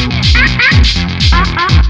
Ha ha ha!